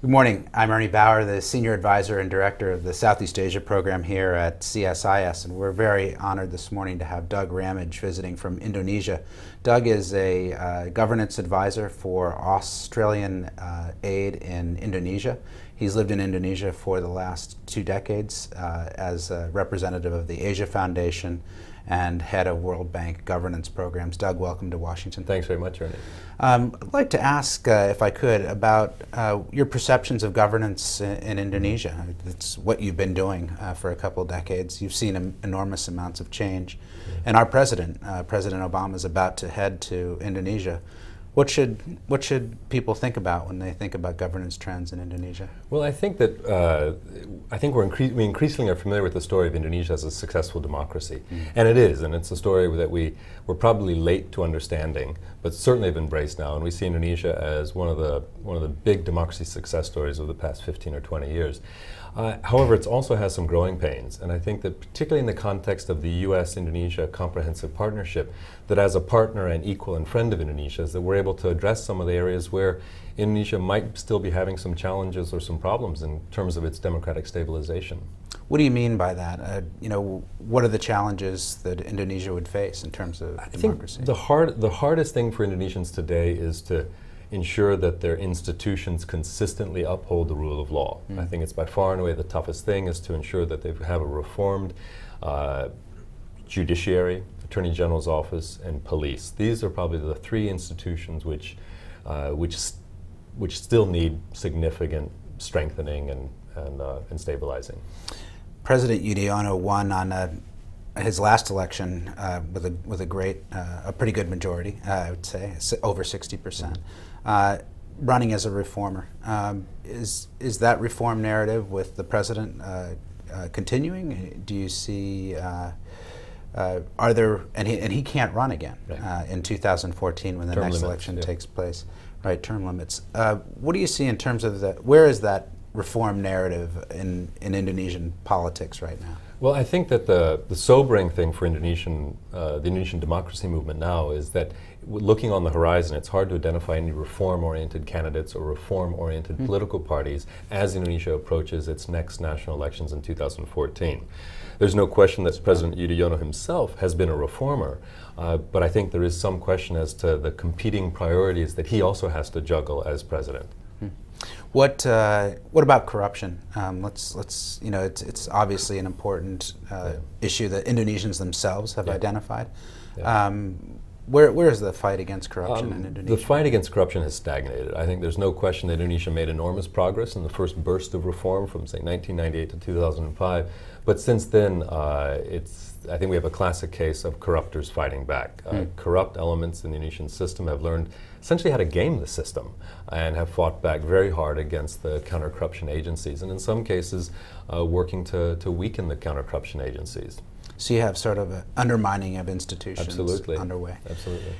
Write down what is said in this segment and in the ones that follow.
Good morning. I'm Ernie Bower, the Senior Advisor and Director of the Southeast Asia Program here at CSIS, and we're very honored this morning to have Doug Ramage visiting from Indonesia. Doug is a uh, governance advisor for Australian uh, aid in Indonesia. He's lived in Indonesia for the last two decades uh, as a representative of the Asia Foundation and head of World Bank governance programs. Doug, welcome to Washington. Thanks very much, Ernie. Um, I'd like to ask, uh, if I could, about uh, your perceptions of governance in, in, Indonesia. It's what you've been doing uh, for a couple of decades. You've seen enormous amounts of change. And our president, uh, President Obama, is about to head to Indonesia. What should what should people think about when they think about governance trends in Indonesia? Well, I think that uh, I think we're incre we increasingly are familiar with the story of Indonesia as a successful democracy, mm. and it is, and it's a story that we we're probably late to understanding, but certainly have embraced now, and we see Indonesia as one of the one of the big democracy success stories of the past 15 or 20 years. Uh, however, it also has some growing pains, and I think that particularly in the context of the U.S.-Indonesia Comprehensive Partnership, that as a partner and equal and friend of Indonesia, is that we're able to address some of the areas where Indonesia might still be having some challenges or some problems in terms of its democratic stabilization. What do you mean by that? Uh, you know, what are the challenges that Indonesia would face in terms of I democracy? Think the hard, the hardest thing for Indonesians today is to ensure that their institutions consistently uphold the rule of law. Mm. I think it's by far and away the toughest thing is to ensure that they have a reformed uh, judiciary, attorney general's office, and police. These are probably the three institutions which, uh, which, which still need significant strengthening and, and, uh, and stabilizing. President Yudhoyono won on a his last election uh, with a with a great, uh, a pretty good majority, uh, I would say, over 60 percent. Uh, running as a reformer, um, is is that reform narrative with the president uh, uh, continuing? Do you see? are there and he and he can't run again right. in 2014 when the term next limits, election yeah. takes place? Right, term limits. what do you see in terms of the? Where is that reform narrative in in Indonesian politics right now? Well, I think that the, the sobering thing for Indonesian, uh, the Indonesian democracy movement now is that looking on the horizon, it's hard to identify any reform-oriented candidates or reform-oriented mm. political parties as Indonesia approaches its next national elections in 2014. There's no question that President Yudhoyono himself has been a reformer, uh, but I think there is some question as to the competing priorities that he also has to juggle as president. What uh, what about corruption? Um, let's let's you know it's it's obviously an important uh, yeah. issue that Indonesians themselves have yeah. identified. Yeah. Um, where, where is the fight against corruption um, in Indonesia? The fight against corruption has stagnated. I think there's no question that Indonesia made enormous progress in the first burst of reform from, say, 1998 to 2005. But since then, uh, it's, I think we have a classic case of corruptors fighting back. Uh, mm. Corrupt elements in the Indonesian system have learned essentially how to game the system and have fought back very hard against the counter-corruption agencies, and in some cases, uh, working to, to weaken the counter-corruption agencies. So you have sort of an undermining of institutions Absolutely. underway. Absolutely.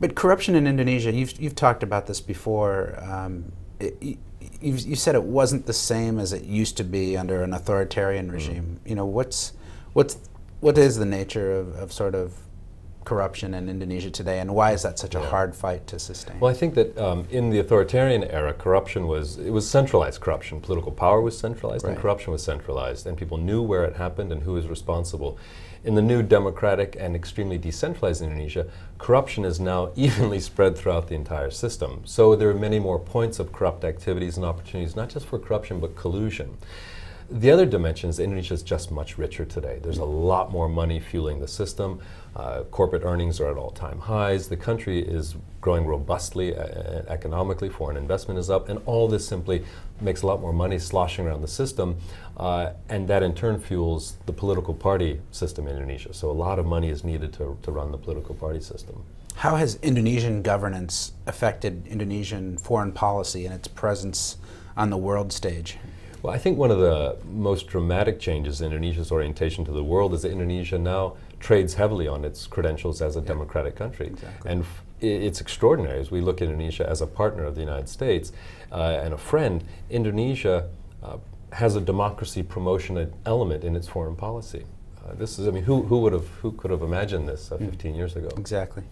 But corruption in Indonesia, you've, you've talked about this before. Um, it, you, you said it wasn't the same as it used to be under an authoritarian mm. regime. Mm. You know, what's, what's, what is the nature of, of sort of corruption in Indonesia today, and why is that such a hard fight to sustain? Well, I think that um, in the authoritarian era, corruption was it was centralized corruption. Political power was centralized, right. and corruption was centralized, and people knew where it happened and who was responsible. In the new democratic and extremely decentralized Indonesia, corruption is now evenly spread throughout the entire system. So there are many more points of corrupt activities and opportunities, not just for corruption, but collusion. The other dimension is Indonesia is just much richer today. There's a lot more money fueling the system. Uh, corporate earnings are at all-time highs. The country is growing robustly uh, uh, economically. Foreign investment is up, and all this simply makes a lot more money sloshing around the system, uh, and that in turn fuels the political party system in Indonesia. So a lot of money is needed to, to run the political party system. How has Indonesian governance affected Indonesian foreign policy and its presence on the world stage? Well, I think one of the most dramatic changes in Indonesia's orientation to the world is that Indonesia now trades heavily on its credentials as a yeah. democratic country. Exactly. And it's extraordinary as we look at Indonesia as a partner of the United States uh, and a friend. Indonesia uh, has a democracy promotion element in its foreign policy. Uh, this is, I mean, who, who would have, who could have imagined this uh, 15 mm. years ago? Exactly.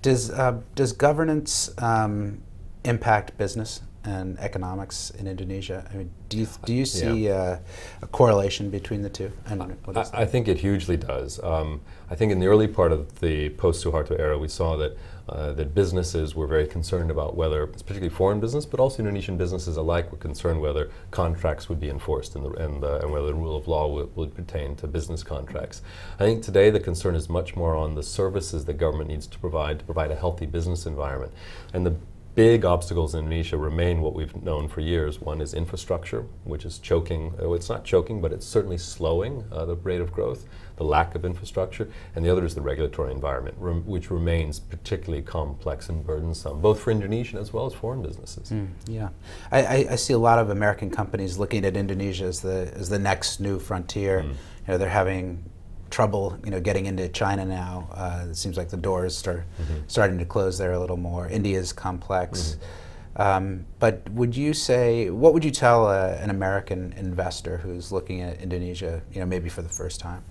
Does, uh, does governance um, impact business and economics in Indonesia? I mean, do you do you see yeah. uh, a correlation between the two? And I, I, think it hugely does. Um, I think in the early part of the post-Suharto era, we saw that uh, that businesses were very concerned about whether, particularly foreign business, but also Indonesian businesses alike, were concerned whether contracts would be enforced and, the, and, uh, and whether the rule of law would, would, pertain to business contracts. I think today the concern is much more on the services the government needs to provide to provide a healthy business environment. And the big obstacles in Indonesia remain what we've known for years. One is infrastructure, which is choking, oh, it's not choking, but it's certainly slowing uh, the rate of growth, the lack of infrastructure. And the other is the regulatory environment, rem which remains particularly complex and burdensome, both for Indonesian as well as foreign businesses. Mm, yeah. I, I, I, see a lot of American companies looking at Indonesia as the, as the next new frontier. Mm. You know, they're having trouble, you know, getting into China now. Uh, it seems like the doors are mm-hmm. starting to close there a little more. India is complex. Mm-hmm. Um, but would you say, what would you tell uh, an American investor who's looking at Indonesia, you know, maybe for the first time?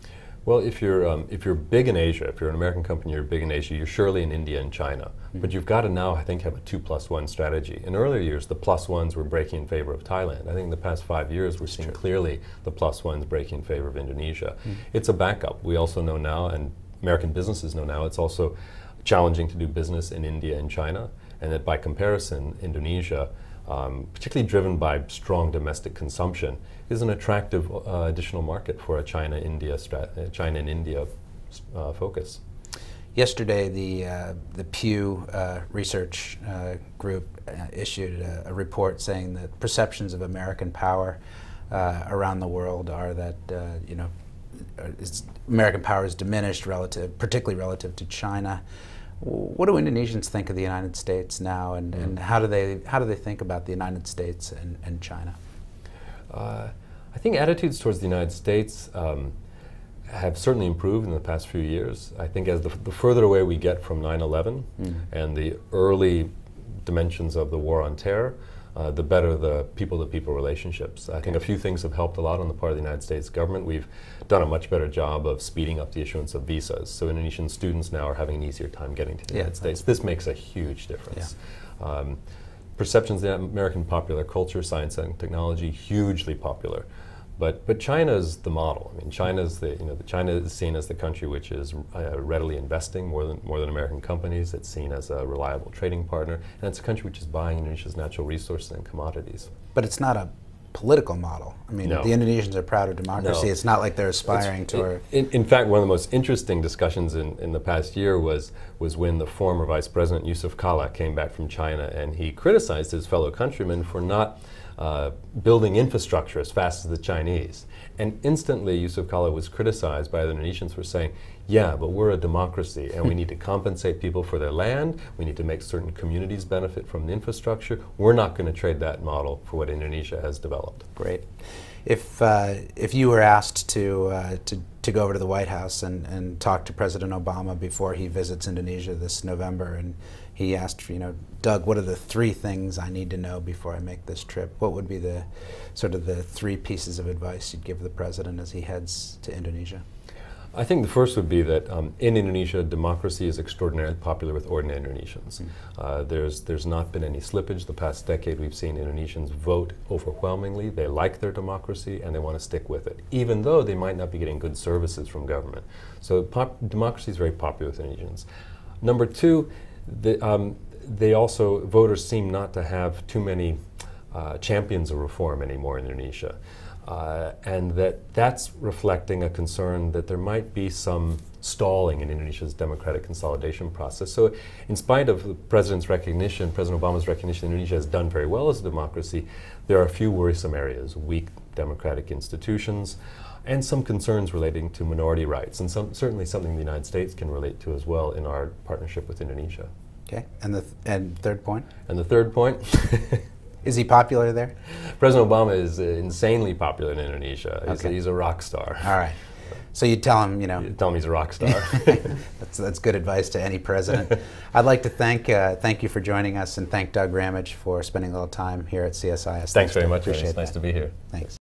Well, if you're um, if you're big in Asia, if you're an American company, you're big in Asia. You're surely in India and China, mm-hmm. but you've got to now, I think, have a two plus one strategy. In earlier years, the plus ones were breaking in favor of Thailand. I think in the past five years, we're seeing clearly the plus ones breaking in favor of Indonesia. Mm-hmm. It's a backup. We also know now, and American businesses know now, it's also challenging to do business in India and China, and that by comparison, Indonesia um, particularly driven by strong domestic consumption, is an attractive uh, additional market for a China India uh, China and India uh, focus. Yesterday, the uh, the Pew uh, Research uh, Group issued a, a, report saying that perceptions of American power around the world are that you know American power is diminished relative, particularly relative to China. What do Indonesians think of the United States now, and, mm. and how do they how do they think about the United States and, and China? Uh, I think attitudes towards the United States um, have certainly improved in the past few years. I think as the, the further away we get from 9/11 mm. and the early dimensions of the war on terror, uh, the better the people-to-people relationships. I think a few things have helped a lot on the part of the United States government. We've done a much better job of speeding up the issuance of visas. So Indonesian students now are having an easier time getting to the yeah, United States. This makes a huge difference. Yeah. Um, perceptions of American popular culture, science and technology, hugely popular. But but China is the model. I mean, China is the you know the China is seen as the country which is uh, readily investing more than more than American companies. It's seen as a reliable trading partner, and it's a country which is buying Indonesia's natural resources and commodities. But it's not a political model. I mean, no. the Indonesians are proud of democracy. No. It's not like they're aspiring it's, to. in, in, fact, one of the most interesting discussions in, in the past year was was when the former Vice President Jusuf Kalla came back from China, and he criticized his fellow countrymen for not uh, building infrastructure as fast as the Chinese. And instantly, Jusuf Kalla was criticized by the Indonesians for saying, yeah, but we're a democracy and we need to compensate people for their land. We need to make certain communities benefit from the infrastructure. We're not going to trade that model for what Indonesia has developed. Great. If, uh, if you were asked to, uh, to, to go over to the White House and, and talk to President Obama before he visits Indonesia this November and he asked, you know, Doug, what are the three things I need to know before I make this trip? What would be the sort of the three pieces of advice you'd give the president as he heads to Indonesia? I think the first would be that um, in Indonesia, democracy is extraordinarily popular with ordinary Indonesians. Mm. Uh, there's, there's not been any slippage. The past decade, we've seen Indonesians vote overwhelmingly. They like their democracy and they want to stick with it, even though they might not be getting good services from government. So democracy is very popular with Indonesians. Number two, the, um, they also, voters seem not to have too many uh, champions of reform anymore in Indonesia. Uh, and that that's reflecting a concern that there might be some stalling in Indonesia's democratic consolidation process. So, in spite of the president's recognition, President Obama's recognition, Indonesia has done very well as a democracy. There are a few worrisome areas: weak democratic institutions, and some concerns relating to minority rights, and some, certainly something the United States can relate to as well in our partnership with Indonesia. Okay, and the th and third point. And the third point. is he popular there? President Obama is insanely popular in Indonesia. He's, okay. a, he's a rock star. All right. So you tell him, you know. You tell him he's a rock star. that's, that's good advice to any president. I'd like to thank uh, thank you for joining us and thank Doug Ramage for spending a little time here at CSIS. Thanks, Thanks very much. Appreciate it's nice to be here. Thanks.